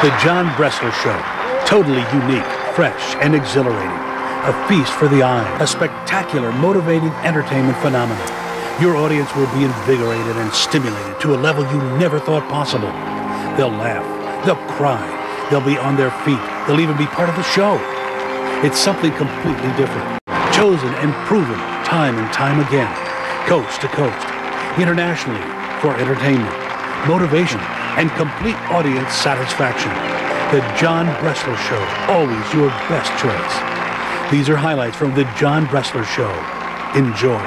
The John Bressler Show. Totally unique, fresh, and exhilarating. A feast for the eye. A spectacular, motivating entertainment phenomenon. Your audience will be invigorated and stimulated to a level you never thought possible. They'll laugh. They'll cry. They'll be on their feet. They'll even be part of the show. It's something completely different. Chosen and proven time and time again. Coast to coast. Internationally for entertainment, motivation, and complete audience satisfaction. The John Bressler Show, always your best choice. These are highlights from The John Bressler Show. Enjoy.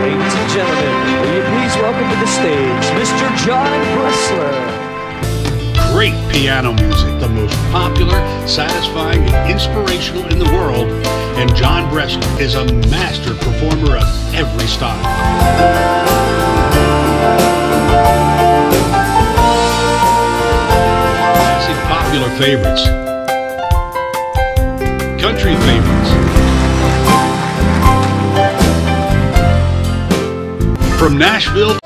Ladies and gentlemen, will you please welcome to the stage Mr. John Bressler. Great piano music, the most popular, satisfying, and inspirational in the world. And John Bressler is a master performer of every style. Favorites. Country favorites. From Nashville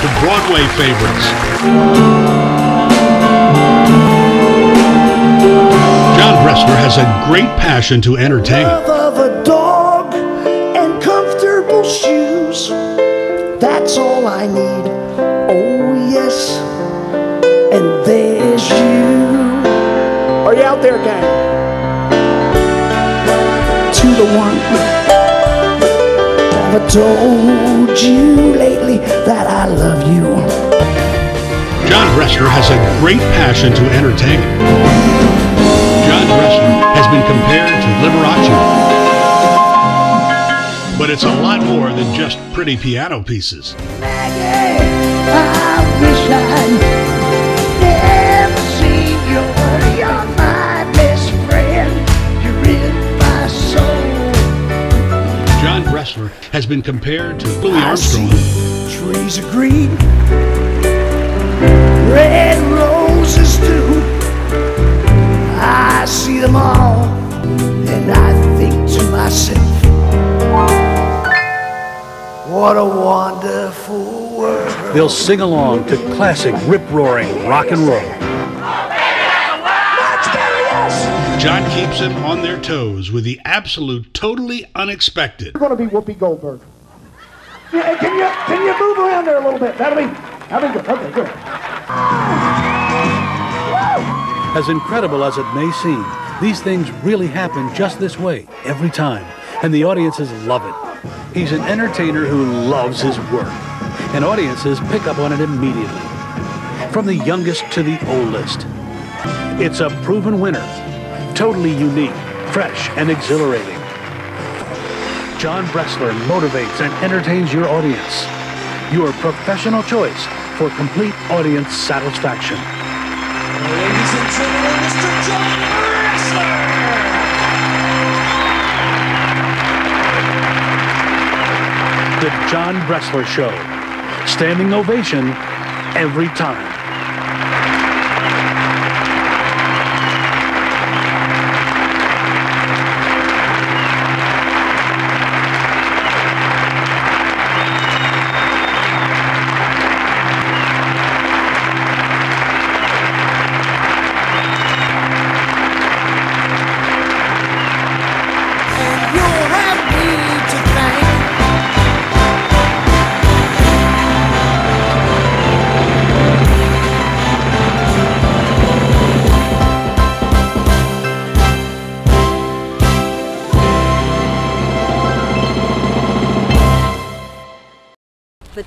to Broadway favorites. John Bressler has a great passion to entertain. love of a dog and comfortable shoes. That's all I need. Oh, yes. And there's you. Are you out there, gang? To the one. I've told you lately that I love you? John Bressler has a great passion to entertain. John Bressler has been compared to Liberace. But it's a lot more than just pretty piano pieces. John Bressler has been compared to Louis Armstrong. trees of green, what a wonderful world. They'll sing along to classic rip-roaring rock and roll. Much better, yes. John keeps them on their toes with the absolute, totally unexpected. You're going to be Whoopi Goldberg. Yeah, can you can you move around there a little bit? That'll be that'll be good. Okay, good. As incredible as it may seem, these things really happen just this way every time, and the audiences love it. He's an entertainer who loves his work, and audiences pick up on it immediately. From the youngest to the oldest. It's a proven winner, totally unique, fresh, and exhilarating. John Bressler motivates and entertains your audience. Your professional choice for complete audience satisfaction. Ladies and gentlemen, Mr. John The John Bressler Show. Standing ovation every time.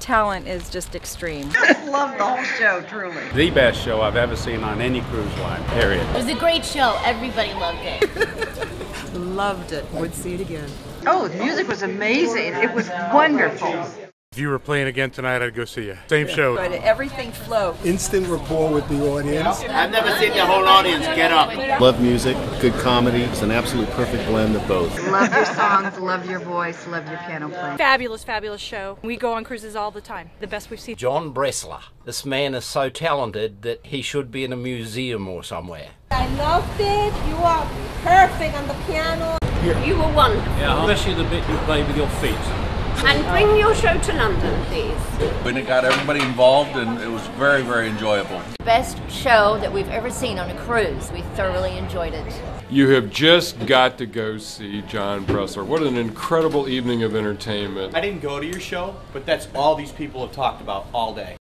Talent is just extreme. Love the whole show, truly. the best show I've ever seen on any cruise line, period. It was a great show. Everybody loved it. Loved it. Would see it again. Oh, the music was amazing. It was wonderful. If you were playing again tonight, I'd go see you. Same show. But everything flowed. Instant rapport with the audience. I've never seen the whole audience get up. Love music, good comedy. It's an absolute perfect blend of both. Love your songs, love your voice, love your piano playing. Fabulous, fabulous show. We go on cruises all the time. The best we've seen. John Bressler. This man is so talented that he should be in a museum or somewhere. I loved it. You are perfect on the piano. You were wonderful. Yeah, especially the bit you play with your feet. And bring your show to London, please. And it got everybody involved, and it was very, very enjoyable. Best show that we've ever seen on a cruise. We thoroughly enjoyed it. You have just got to go see John Bressler. What an incredible evening of entertainment. I didn't go to your show, but that's all these people have talked about all day.